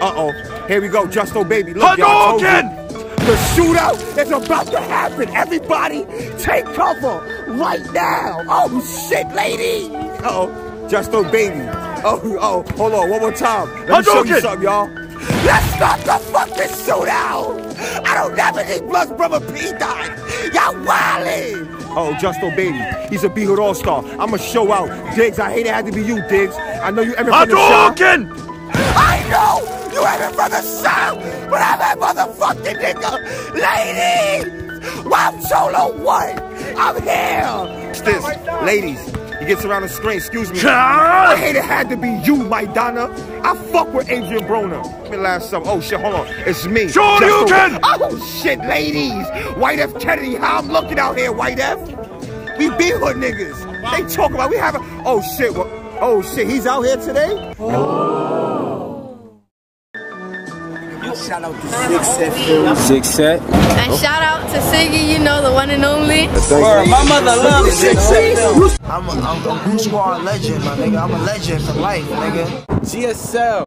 Uh-oh. Here we go, Justo baby. Look, y'all! The shootout is about to happen. Everybody, take cover right now. Oh shit, lady. Uh oh, Justo baby. Oh, oh, hold on, one more time. Let me show you something, y'all. Let's start the fucking shootout. I don't never need Blood's brother P died. Y'all wildin'. Oh, Justo baby. He's a B-Hood all-star. I'ma show out. Diggs, I hate it had to be you, Diggs. I know you ever from the shop. I know from the south, but I'm that motherfucking nigga. Ladies, I'm solo one. I'm here. What's this? Ladies, he gets around the screen. Excuse me. I hate it had to be you, my Donna. I fuck with Adrien Broner. Let me last some. Oh shit, hold on. It's me. Sure Just you can. Oh shit, ladies. White F Kennedy, how I'm looking out here, White F. We be hood niggas. They talk about we have a. Oh shit. Well, oh shit, he's out here today. Oh. Shout out to Zigset Six set. And shout out to Ziggy, you know, the one and only. my mother loves Zigset. I'm a, I'm a Blue Squad legend, my nigga. I'm a legend for life, nigga. GSL.